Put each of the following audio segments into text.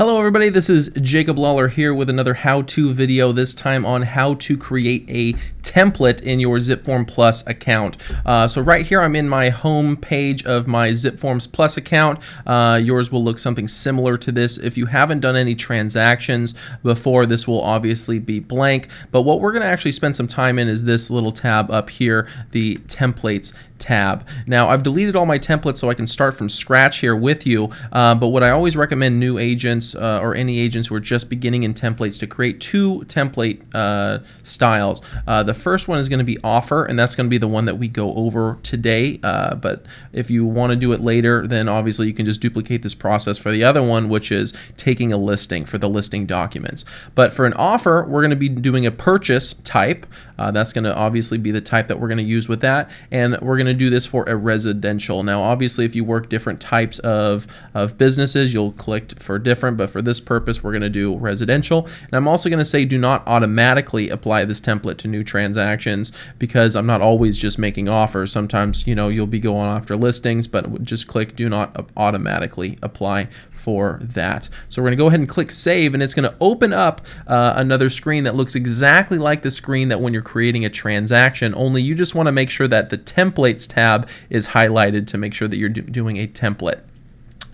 Hello everybody, this is Jacob Lawlor here with another how-to video, this time on how to create a template in your ZipForm Plus account. Uh, so right here I'm in my home page of my ZipForms Plus account. Uh, yours will look something similar to this. If you haven't done any transactions before, this will obviously be blank, but what we're going to actually spend some time in is this little tab up here, the Templates tab. Now I've deleted all my templates so I can start from scratch here with you, uh, but what I always recommend new agents uh, or any agents who are just beginning in templates to create two template uh, styles. Uh, the first one is going to be offer and that's going to be the one that we go over today, uh, but if you want to do it later then obviously you can just duplicate this process for the other one which is taking a listing for the listing documents. But for an offer we're going to be doing a purchase type. Uh, that's going to obviously be the type that we're going to use with that and we're going to do this for a residential. Now, obviously, if you work different types of, of businesses, you'll click for different, but for this purpose, we're going to do residential. And I'm also going to say do not automatically apply this template to new transactions because I'm not always just making offers. Sometimes, you know, you'll be going after listings, but just click do not automatically apply for that. So we're going to go ahead and click save and it's going to open up uh, another screen that looks exactly like the screen that when you're creating a transaction, only you just want to make sure that the templates tab is highlighted to make sure that you're do doing a template.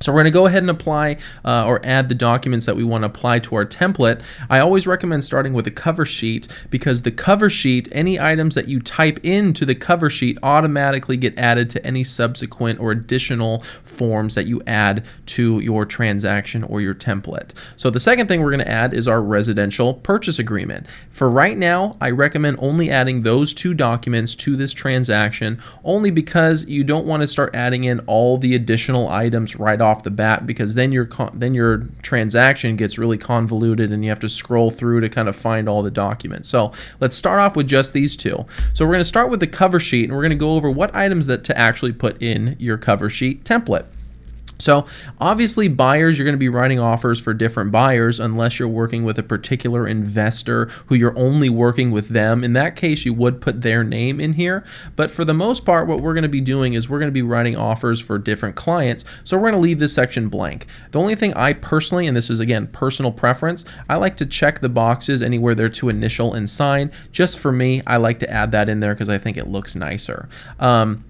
So we're going to go ahead and apply uh, or add the documents that we want to apply to our template. I always recommend starting with a cover sheet because the cover sheet, any items that you type into the cover sheet automatically get added to any subsequent or additional forms that you add to your transaction or your template. So the second thing we're going to add is our residential purchase agreement. For right now, I recommend only adding those two documents to this transaction only because you don't want to start adding in all the additional items right off off the bat because then your then your transaction gets really convoluted and you have to scroll through to kind of find all the documents. So let's start off with just these two. So we're going to start with the cover sheet and we're going to go over what items that to actually put in your cover sheet template. So obviously buyers, you're going to be writing offers for different buyers unless you're working with a particular investor who you're only working with them. In that case, you would put their name in here. But for the most part, what we're going to be doing is we're going to be writing offers for different clients. So we're going to leave this section blank. The only thing I personally, and this is again personal preference, I like to check the boxes anywhere they're to initial and sign. Just for me, I like to add that in there because I think it looks nicer. Um,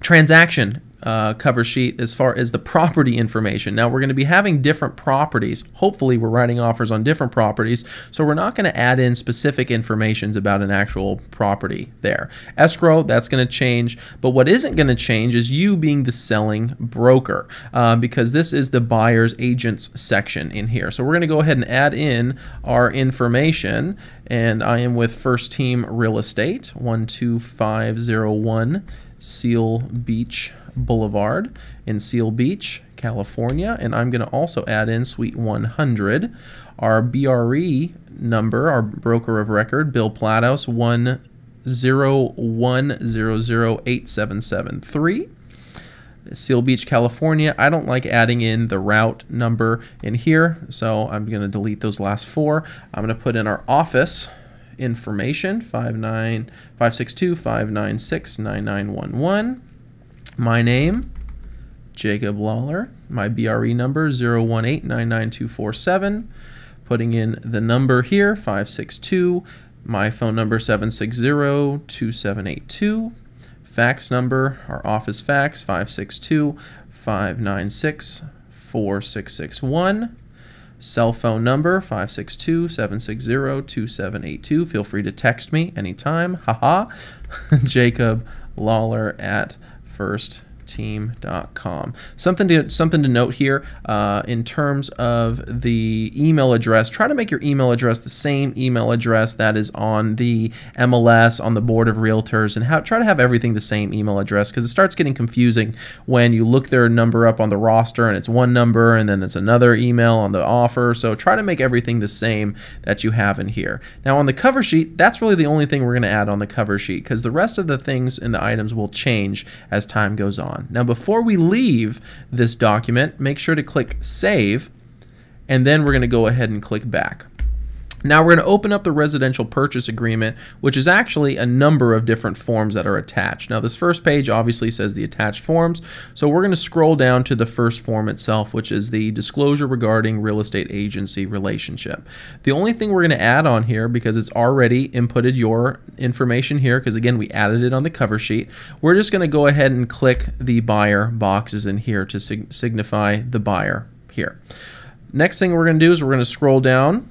transaction uh, cover sheet as far as the property information. Now we're going to be having different properties. Hopefully we're writing offers on different properties, so we're not going to add in specific informations about an actual property there. Escrow, that's going to change, but what isn't going to change is you being the selling broker uh, because this is the buyer's agents section in here. So we're going to go ahead and add in our information and I am with First Team Real Estate 12501 Seal Beach Boulevard in Seal Beach, California. And I'm going to also add in Suite 100. Our BRE number, our broker of record, Bill Platos, 101008773. Seal Beach, California. I don't like adding in the route number in here, so I'm going to delete those last four. I'm going to put in our office information, 562 596 9911 my name, Jacob Lawlor, my BRE number 018-99247, putting in the number here 562, my phone number 760-2782, fax number, our office fax 562-596-4661, cell phone number 562-760-2782. Feel free to text me anytime. Haha. Jacob Lawlor at first team.com. Something to something to note here uh, in terms of the email address. Try to make your email address the same email address that is on the MLS, on the board of realtors, and try to have everything the same email address because it starts getting confusing when you look their number up on the roster and it's one number and then it's another email on the offer. So try to make everything the same that you have in here. Now on the cover sheet, that's really the only thing we're going to add on the cover sheet because the rest of the things and the items will change as time goes on on. Now before we leave this document, make sure to click Save, and then we're going to go ahead and click Back. Now we're going to open up the residential purchase agreement, which is actually a number of different forms that are attached. Now this first page obviously says the attached forms, so we're going to scroll down to the first form itself, which is the disclosure regarding real estate agency relationship. The only thing we're going to add on here, because it's already inputted your information here, because again we added it on the cover sheet, we're just going to go ahead and click the buyer boxes in here to sig signify the buyer here. Next thing we're going to do is we're going to scroll down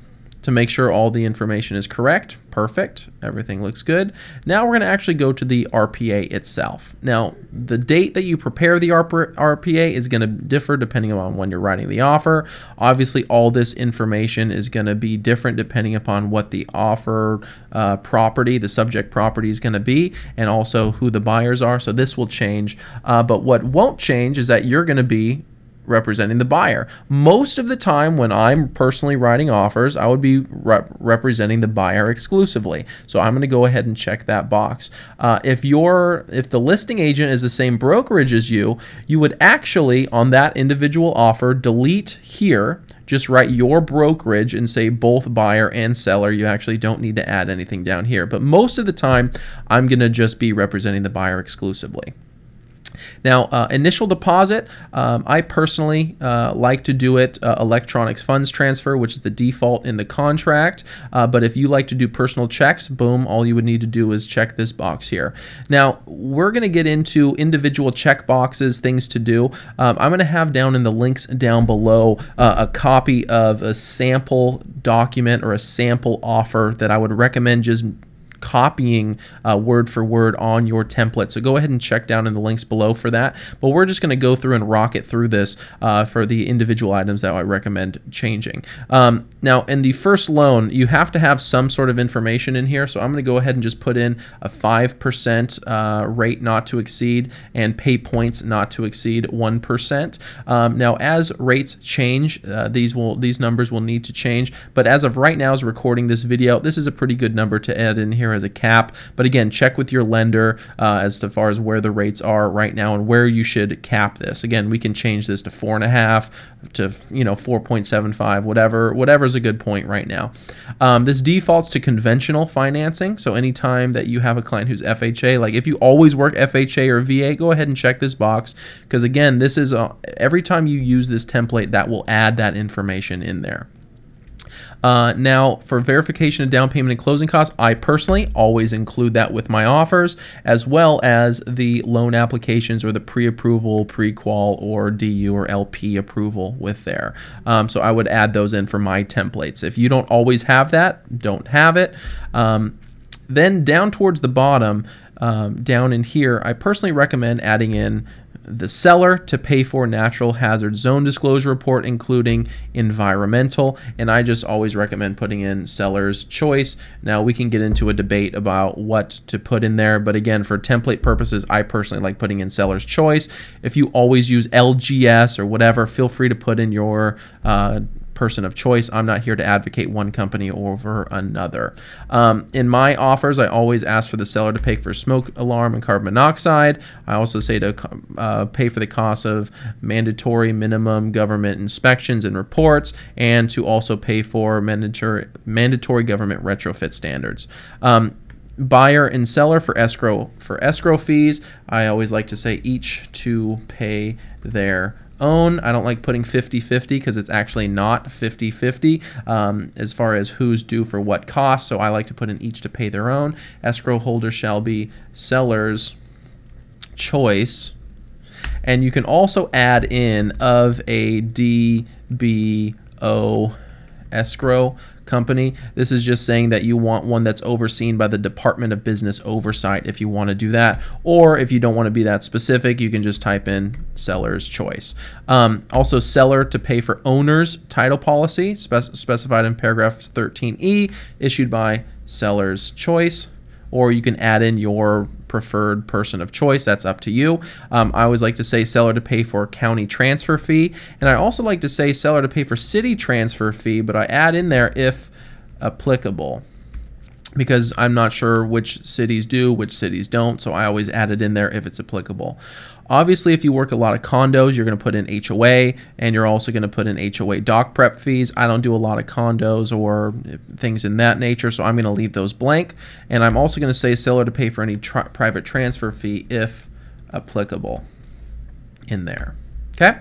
to make sure all the information is correct. Perfect. Everything looks good. Now we're going to actually go to the RPA itself. Now, the date that you prepare the RPA is going to differ depending on when you're writing the offer. Obviously, all this information is going to be different depending upon what the offer uh, property, the subject property is going to be, and also who the buyers are. So this will change. Uh, but what won't change is that you're going to be representing the buyer. Most of the time, when I'm personally writing offers, I would be rep representing the buyer exclusively. So I'm going to go ahead and check that box. Uh, if you're, if the listing agent is the same brokerage as you, you would actually on that individual offer delete here. Just write your brokerage and say both buyer and seller. You actually don't need to add anything down here. But most of the time, I'm going to just be representing the buyer exclusively. Now, uh, initial deposit, um, I personally uh, like to do it uh, electronics funds transfer, which is the default in the contract. Uh, but if you like to do personal checks, boom, all you would need to do is check this box here. Now, we're going to get into individual check boxes, things to do. Um, I'm going to have down in the links down below uh, a copy of a sample document or a sample offer that I would recommend just copying uh, word for word on your template. So go ahead and check down in the links below for that. But we're just going to go through and rocket through this uh, for the individual items that I recommend changing. Um, now, in the first loan, you have to have some sort of information in here. So I'm going to go ahead and just put in a 5% uh, rate not to exceed and pay points not to exceed 1%. Um, now, as rates change, uh, these will these numbers will need to change. But as of right now, as recording this video, this is a pretty good number to add in here here as a cap. But again, check with your lender uh, as to far as where the rates are right now and where you should cap this. Again, we can change this to four and a half to you know 4.75, whatever whatever is a good point right now. Um, this defaults to conventional financing. So anytime that you have a client who's FHA, like if you always work FHA or VA, go ahead and check this box because again, this is a, every time you use this template, that will add that information in there. Uh, now, for verification of down payment and closing costs, I personally always include that with my offers, as well as the loan applications or the pre-approval, pre-qual, or DU or LP approval with there. Um, so I would add those in for my templates. If you don't always have that, don't have it. Um, then down towards the bottom, um, down in here, I personally recommend adding in the seller to pay for natural hazard zone disclosure report, including environmental. And I just always recommend putting in seller's choice. Now we can get into a debate about what to put in there, but again, for template purposes, I personally like putting in seller's choice. If you always use LGS or whatever, feel free to put in your uh, person of choice. I'm not here to advocate one company over another. Um, in my offers, I always ask for the seller to pay for smoke alarm and carbon monoxide. I also say to uh, pay for the cost of mandatory minimum government inspections and reports, and to also pay for mandatory mandatory government retrofit standards. Um, buyer and seller for escrow for escrow fees i always like to say each to pay their own. I don't like putting 50-50 because it's actually not 50-50 um, as far as who's due for what cost. So I like to put in each to pay their own. Escrow holder shall be seller's choice. And you can also add in of a DBO escrow company. This is just saying that you want one that's overseen by the Department of Business Oversight if you want to do that. Or if you don't want to be that specific, you can just type in seller's choice. Um, also, seller to pay for owner's title policy spec specified in paragraph 13E issued by seller's choice. Or you can add in your preferred person of choice. That's up to you. Um, I always like to say seller to pay for county transfer fee. And I also like to say seller to pay for city transfer fee, but I add in there if applicable because I'm not sure which cities do, which cities don't, so I always add it in there if it's applicable. Obviously, if you work a lot of condos, you're going to put in HOA and you're also going to put in HOA doc prep fees. I don't do a lot of condos or eh, things in that nature, so I'm going to leave those blank. And I'm also going to say seller to pay for any private transfer fee if applicable in there. Okay.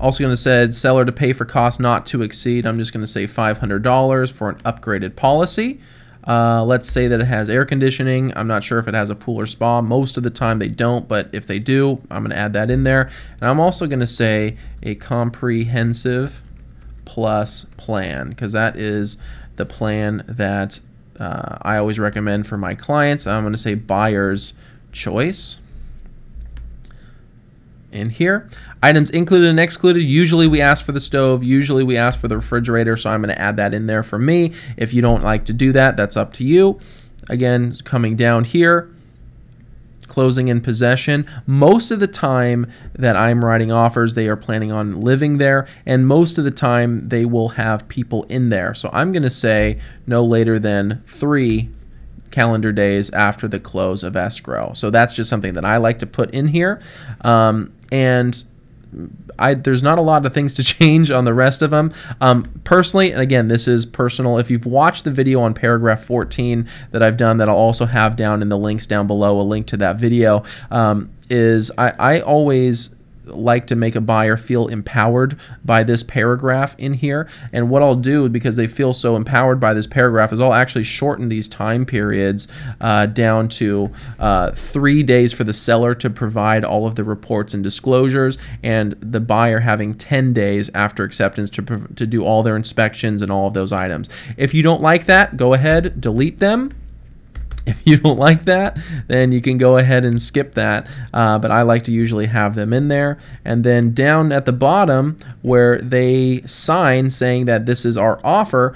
Also going to say seller to pay for cost not to exceed. I'm just going to say $500 for an upgraded policy. Uh, let's say that it has air conditioning. I'm not sure if it has a pool or spa. Most of the time they don't, but if they do, I'm going to add that in there. And I'm also going to say a comprehensive plus plan because that is the plan that uh, I always recommend for my clients. I'm going to say buyer's choice in here. Items included and excluded. Usually we ask for the stove. Usually we ask for the refrigerator. So I'm going to add that in there for me. If you don't like to do that, that's up to you. Again, coming down here, closing in possession. Most of the time that I'm writing offers, they are planning on living there. And most of the time they will have people in there. So I'm going to say no later than three calendar days after the close of escrow. So that's just something that I like to put in here. Um, and I, there's not a lot of things to change on the rest of them. Um, personally, and again, this is personal. If you've watched the video on paragraph 14 that I've done, that I'll also have down in the links down below, a link to that video, um, is I, I always like to make a buyer feel empowered by this paragraph in here. And what I'll do, because they feel so empowered by this paragraph, is I'll actually shorten these time periods uh, down to uh, three days for the seller to provide all of the reports and disclosures, and the buyer having 10 days after acceptance to, to do all their inspections and all of those items. If you don't like that, go ahead, delete them if you don't like that, then you can go ahead and skip that. Uh, but I like to usually have them in there. And then down at the bottom where they sign saying that this is our offer,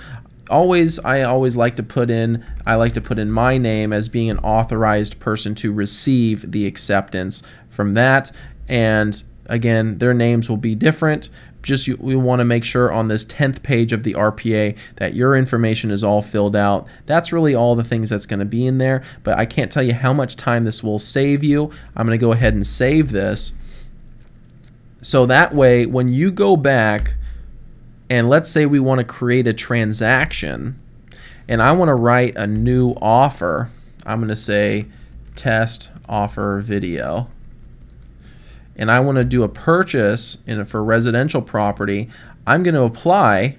always I always like to put in I like to put in my name as being an authorized person to receive the acceptance from that. And again, their names will be different, just you, we want to make sure on this 10th page of the RPA that your information is all filled out. That's really all the things that's going to be in there, but I can't tell you how much time this will save you. I'm going to go ahead and save this. So that way, when you go back and let's say we want to create a transaction and I want to write a new offer, I'm going to say test offer video and I want to do a purchase in for residential property, I'm going to apply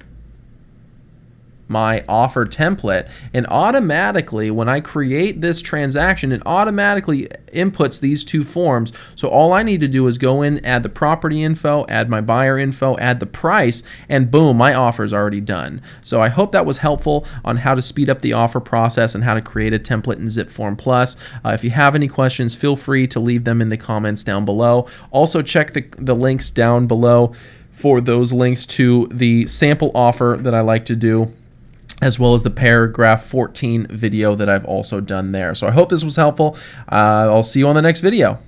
my offer template. And automatically when I create this transaction it automatically inputs these two forms. So all I need to do is go in add the property info add my buyer info add the price and boom my offer is already done. So I hope that was helpful on how to speed up the offer process and how to create a template in ZipForm Plus. Uh, if you have any questions feel free to leave them in the comments down below. Also check the, the links down below for those links to the sample offer that I like to do as well as the paragraph 14 video that I've also done there. So I hope this was helpful. Uh, I'll see you on the next video.